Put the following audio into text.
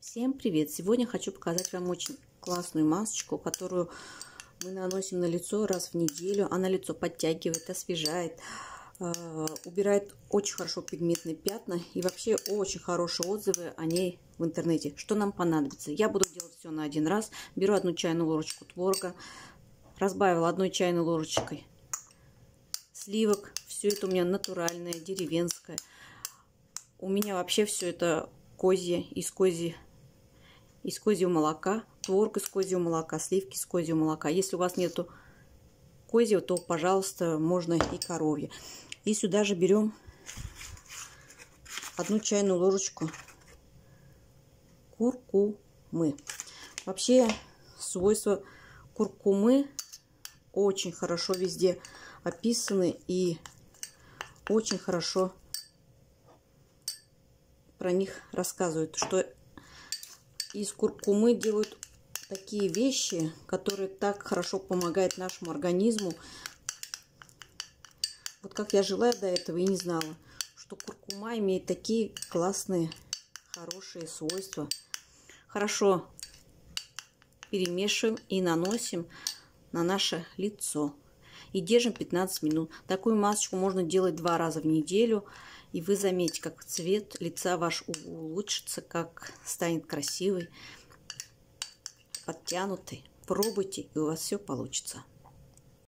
Всем привет! Сегодня хочу показать вам очень классную масочку, которую мы наносим на лицо раз в неделю. Она лицо подтягивает, освежает, э, убирает очень хорошо пигментные пятна и вообще очень хорошие отзывы о ней в интернете. Что нам понадобится? Я буду делать все на один раз. Беру одну чайную ложечку творога, разбавила одной чайной ложечкой сливок. Все это у меня натуральное, деревенское. У меня вообще все это козье, из козьи из козьего молока, творог из козьего молока, сливки из козьего молока. Если у вас нету козьего, то, пожалуйста, можно и коровье. И сюда же берем одну чайную ложечку куркумы. Вообще свойства куркумы очень хорошо везде описаны и очень хорошо про них рассказывают, что из куркумы делают такие вещи, которые так хорошо помогают нашему организму. Вот как я жила до этого и не знала, что куркума имеет такие классные, хорошие свойства. Хорошо перемешиваем и наносим на наше лицо. И держим 15 минут. Такую масочку можно делать два раза в неделю. И вы заметите, как цвет лица ваш улучшится, как станет красивый, подтянутый. Пробуйте, и у вас все получится.